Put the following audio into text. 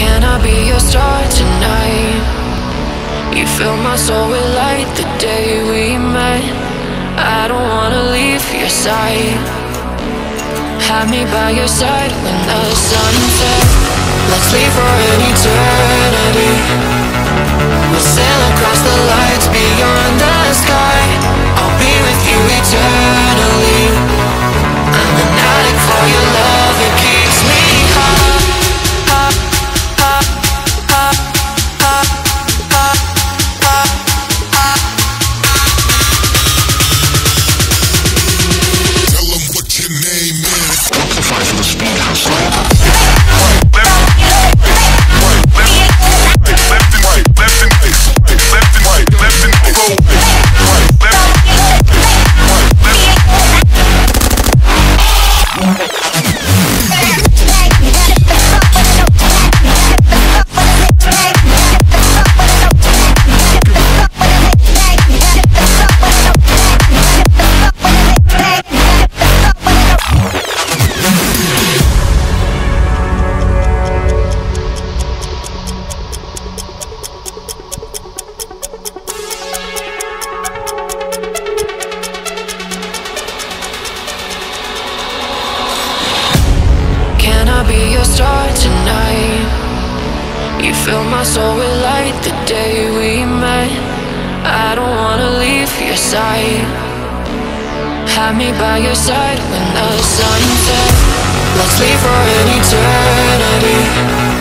Can I be your star tonight? You fill my soul with light the day we met. I don't wanna leave your side. Have me by your side when the sun sets. Let's leave for an eternity. Be your star tonight? You fill my soul with light the day we met. I don't wanna leave your side. Have me by your side when the sun sets. Let's leave for an eternity.